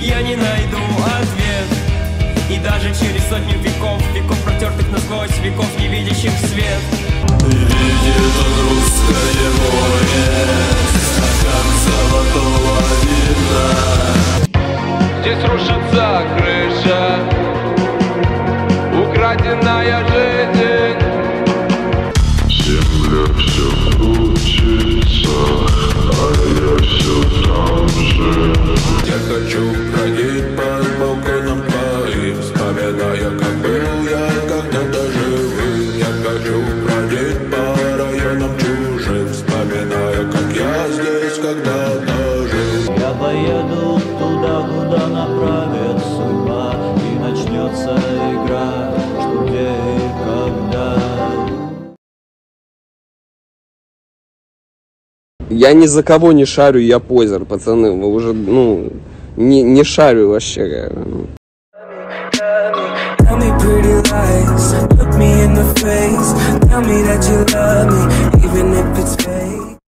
я не найду ответ. И даже через сотню веков, веков протертых насквозь, веков не видящих свет. Видит русское море, стакан золотого вина Здесь рушится крыша, украденная жизнь. Хочу ходить под балконом твоим Вспоминая, как был я когда-то живым. Я хочу бродить по районам чужим Вспоминая, как я здесь когда-то жил. Я поеду туда, куда направит судьба И начнется игра, что где и когда. Я ни за кого не шарю, я позер, пацаны. Вы уже, ну, не, не шарю вообще. Tell me pretty lies, look me in the face. Tell me that you love me, even if it's.